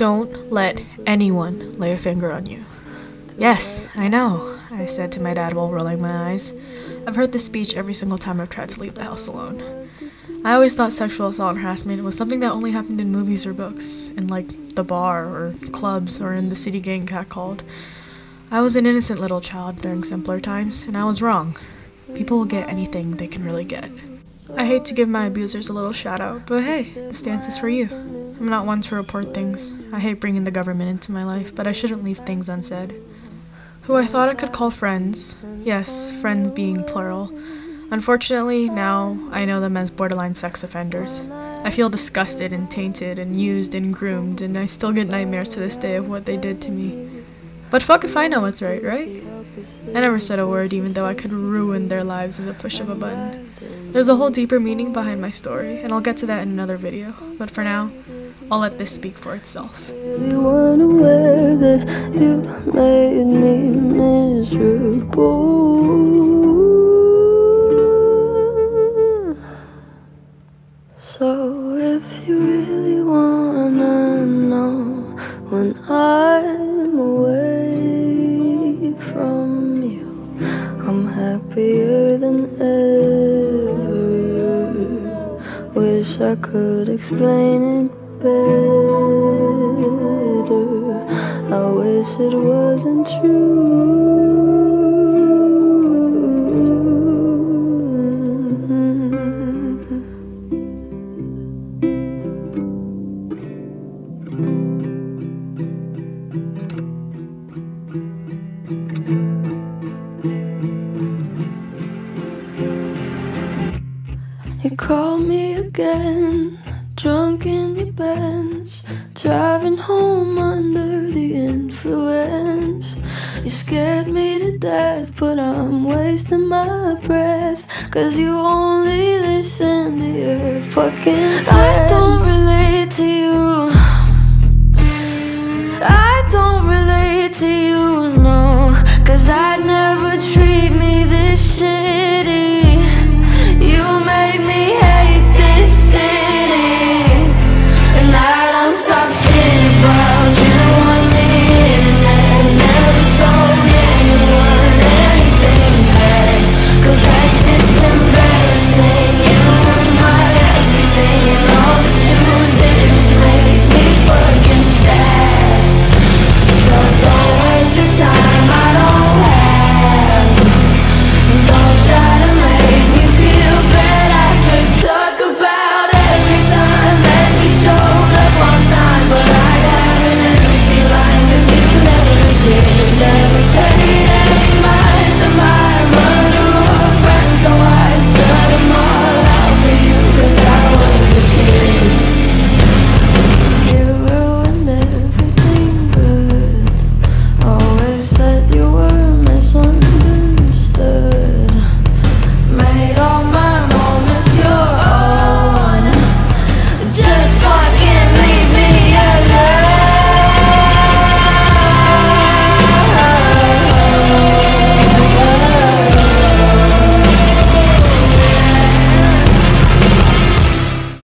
Don't let anyone lay a finger on you. Yes, I know, I said to my dad while rolling my eyes. I've heard this speech every single time I've tried to leave the house alone. I always thought sexual assault and harassment was something that only happened in movies or books, in like the bar or clubs or in the city gang catcalled. I was an innocent little child during simpler times, and I was wrong. People will get anything they can really get. I hate to give my abusers a little shout out, but hey, this dance is for you. I'm not one to report things. I hate bringing the government into my life, but I shouldn't leave things unsaid. Who I thought I could call friends, yes, friends being plural. Unfortunately, now I know them as borderline sex offenders. I feel disgusted and tainted and used and groomed, and I still get nightmares to this day of what they did to me. But fuck if I know what's right, right? I never said a word even though I could ruin their lives in the push of a button. There's a whole deeper meaning behind my story, and I'll get to that in another video. But for now, I'll let this speak for itself. So if you really wanna know when I'm away from you, I'm happier than ever. Wish I could explain it better. I wish it wasn't true. You called me again, drunk in Benz, driving home under the influence. You scared me to death, but I'm wasting my breath. Cause you only listen to your fucking friends. I don't relate to you. I don't relate to you, no. Cause I never try.